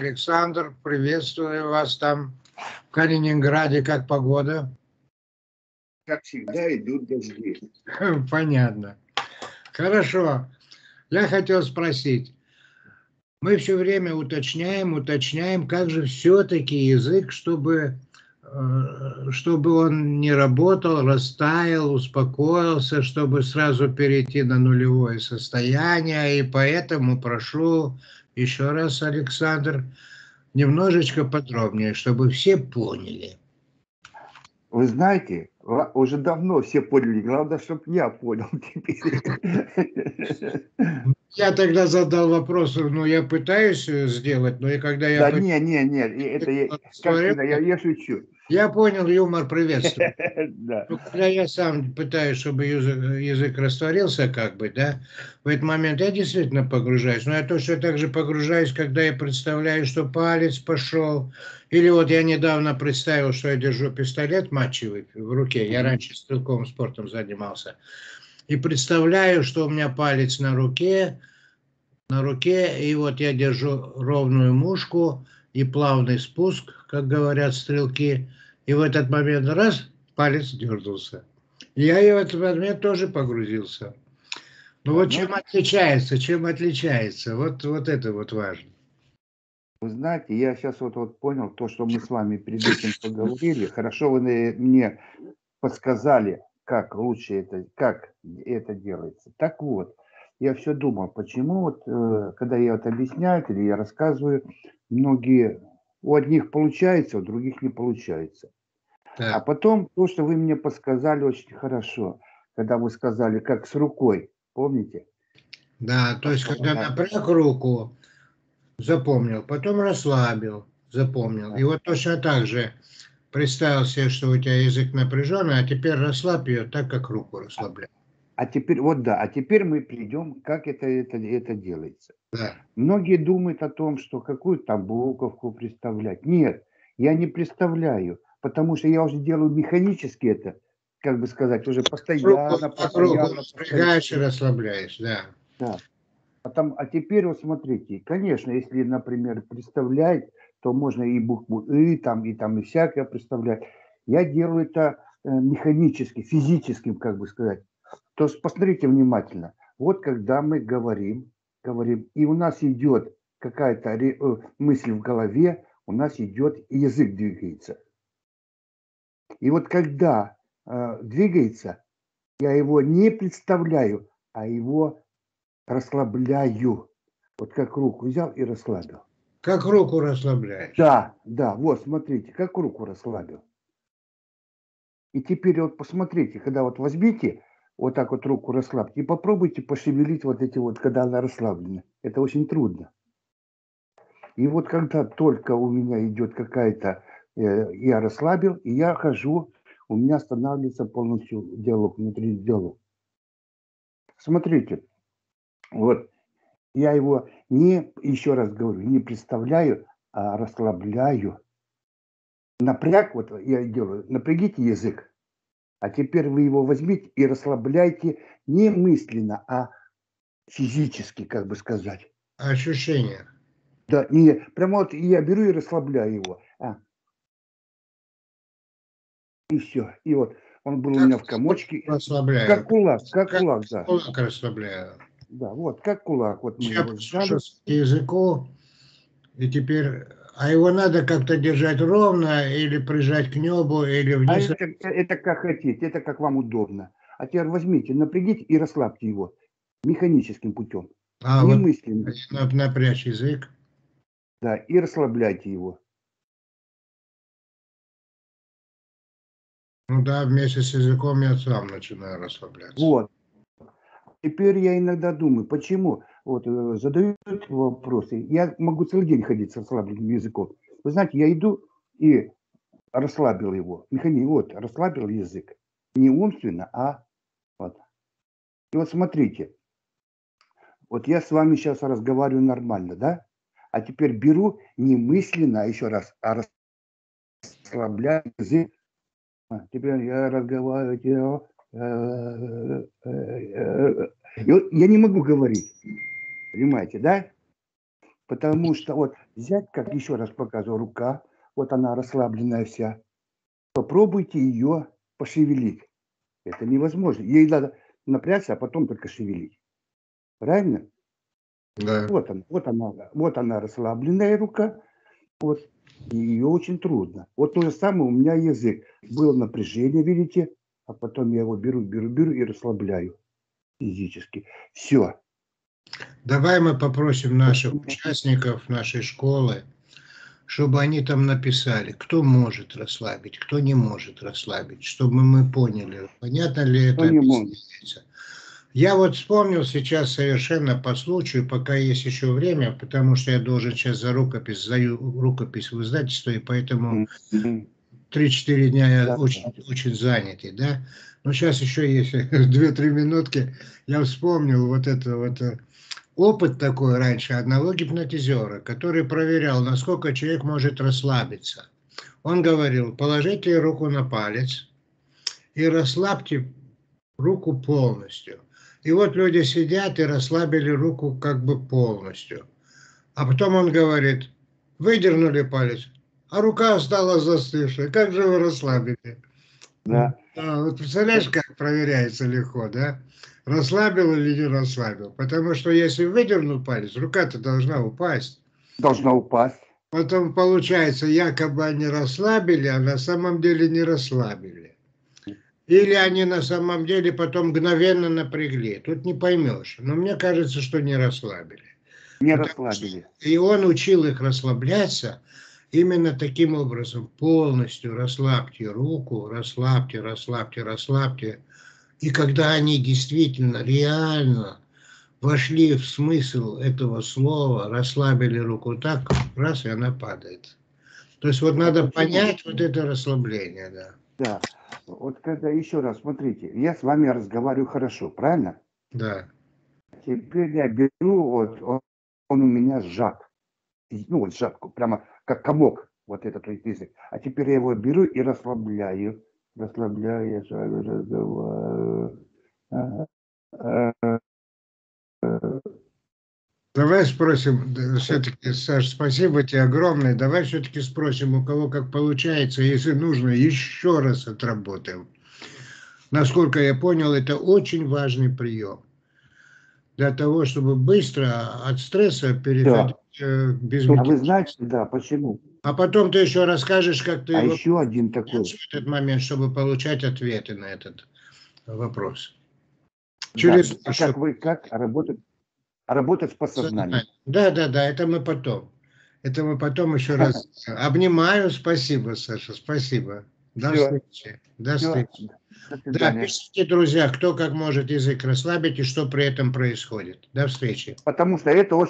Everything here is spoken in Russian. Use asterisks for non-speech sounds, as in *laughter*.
Александр, приветствую вас там в Калининграде. Как погода? Как всегда идут дожди. *laughs* Понятно. Хорошо. Я хотел спросить. Мы все время уточняем, уточняем, как же все-таки язык, чтобы, э, чтобы он не работал, растаял, успокоился, чтобы сразу перейти на нулевое состояние. И поэтому прошу еще раз, Александр, немножечко подробнее, чтобы все поняли. Вы знаете, уже давно все поняли, главное, чтобы я понял теперь. Я тогда задал вопрос, ну, я пытаюсь сделать, но и когда я... Да, не, не, не, это я, я шучу. Я понял юмор, приветствую. *laughs* да. Когда я сам пытаюсь, чтобы язык, язык растворился, как бы, да, в этот момент я действительно погружаюсь. Но я точно так же погружаюсь, когда я представляю, что палец пошел. Или вот я недавно представил, что я держу пистолет матчевый в руке. Я раньше стрелковым спортом занимался. И представляю, что у меня палец на руке, на руке, и вот я держу ровную мушку и плавный спуск, как говорят стрелки, и в этот момент раз, палец дернулся. Я и в этот момент тоже погрузился. Ну вот чем отличается, чем отличается, вот, вот это вот важно. Вы знаете, я сейчас вот, вот понял то, что мы с вами перед этим *laughs* поговорили. Хорошо вы мне подсказали, как лучше это, как это делается. Так вот, я все думал, почему вот, э, когда я вот объясняю или я рассказываю, многие, у одних получается, у других не получается. Да. А потом то, что вы мне подсказали очень хорошо, когда вы сказали, как с рукой, помните? Да, то есть когда напряг руку, запомнил, потом расслабил, запомнил. И вот точно так же представил себе, что у тебя язык напряженный, а теперь расслабь ее так, как руку расслаблял. А теперь, вот да, а теперь мы придем, как это, это, это делается. Да. Многие думают о том, что какую там буковку представлять. Нет, я не представляю потому что я уже делаю механически это, как бы сказать, уже постоянно, руку, постоянно. Напрягаешь и расслабляешь, да. Да. Потом, а теперь вот смотрите, конечно, если, например, представлять, то можно и букву «и», там, и там, и всякое представлять. Я делаю это э, механически, физическим, как бы сказать. То есть посмотрите внимательно. Вот когда мы говорим, говорим, и у нас идет какая-то э, мысль в голове, у нас идет язык двигается. И вот когда э, двигается, я его не представляю, а его расслабляю. Вот как руку взял и расслабил. Как руку расслабляешь? Да, да, вот смотрите, как руку расслабил. И теперь вот посмотрите, когда вот возьмите, вот так вот руку расслабьте и попробуйте пошевелить вот эти вот, когда она расслаблена. Это очень трудно. И вот когда только у меня идет какая-то Э, я расслабил, и я хожу, у меня останавливается полностью диалог, внутри диалог. Смотрите, вот я его не, еще раз говорю, не представляю, а расслабляю. Напряг, вот я делаю, напрягите язык, а теперь вы его возьмите и расслабляйте не мысленно, а физически, как бы сказать. Ощущение. Да, не, прямо вот я беру и расслабляю его. А, и все. И вот он был как у меня в комочке. Расслабляю. Как кулак, как, как кулак, да. Кулак расслабляю. Да, вот, как кулак. Вот мы его языку, и теперь а его надо как-то держать ровно или прижать к небу, или вниз. А это, это как хотите, это как вам удобно. А теперь возьмите, напрягите и расслабьте его механическим путем. А, не вот мысленно. Напрячь язык. Да, и расслабляйте его. Ну да, вместе с языком я сам начинаю расслабляться. Вот. Теперь я иногда думаю, почему вот э, задают вопросы. Я могу целый день ходить с расслабленным языком. Вы знаете, я иду и расслабил его. Механизм, вот, расслабил язык. Не умственно, а вот. И вот смотрите, вот я с вами сейчас разговариваю нормально, да? А теперь беру не а еще раз, а расслабляю язык а, теперь я разговариваю, э, э, я не могу говорить, понимаете, да? Потому что вот взять, как еще раз показываю, рука, вот она расслабленная вся. Попробуйте ее пошевелить. Это невозможно. Ей надо напрячься, а потом только шевелить. Правильно? Да. Вот она, вот она, вот она расслабленная рука. Вот. И ее очень трудно. Вот то же самое у меня язык. Было напряжение, видите, а потом я его беру, беру, беру и расслабляю физически. Все. Давай мы попросим наших участников нашей школы, чтобы они там написали, кто может расслабить, кто не может расслабить, чтобы мы поняли, понятно ли это объясняется. Я вот вспомнил сейчас совершенно по случаю, пока есть еще время, потому что я должен сейчас за рукопись, за рукопись в издательство, и поэтому 3-4 дня я да. очень, очень занятый, да. Но сейчас еще есть *laughs* 2-3 минутки, я вспомнил вот это вот э, опыт такой раньше одного гипнотизера, который проверял, насколько человек может расслабиться. Он говорил, положите руку на палец и расслабьте руку полностью. И вот люди сидят и расслабили руку как бы полностью. А потом он говорит, выдернули палец, а рука осталась застывшая. Как же вы расслабили? Да. А, вот представляешь, как проверяется легко, да? Расслабил или не расслабил? Потому что если выдернул палец, рука-то должна упасть. Должна упасть. Потом получается, якобы они расслабили, а на самом деле не расслабили. Или они на самом деле потом мгновенно напрягли. Тут не поймешь. Но мне кажется, что не расслабили. Не расслабили. И он учил их расслабляться именно таким образом. Полностью расслабьте руку, расслабьте, расслабьте, расслабьте. И когда они действительно, реально вошли в смысл этого слова, расслабили руку так, раз, и она падает. То есть вот надо понять вот это расслабление, да. Да вот когда еще раз, смотрите, я с вами разговариваю хорошо, правильно? Да. Теперь я беру, вот он, он у меня сжат. Ну, вот сжатку, прямо как комок, вот этот язык. А теперь я его беру и расслабляю. Расслабляю, я с вами разговариваю. Давай спросим, все-таки, Саш, спасибо тебе огромное. Давай все-таки спросим, у кого как получается, если нужно, еще раз отработаем. Насколько я понял, это очень важный прием. Для того, чтобы быстро от стресса переходить да. Э, безмятежности. А вы знаете, да, почему? А потом ты еще расскажешь, как ты... А еще один такой. В этот момент, чтобы получать ответы на этот вопрос. Через... Да, как вы, как работать? работать по сознанию. Да, да, да, это мы потом. Это мы потом еще раз. *laughs* Обнимаю, спасибо, Саша, спасибо. До Все. встречи. До Все. встречи. До да, пишите, друзья, кто как может язык расслабить и что при этом происходит. До встречи. Потому что это очень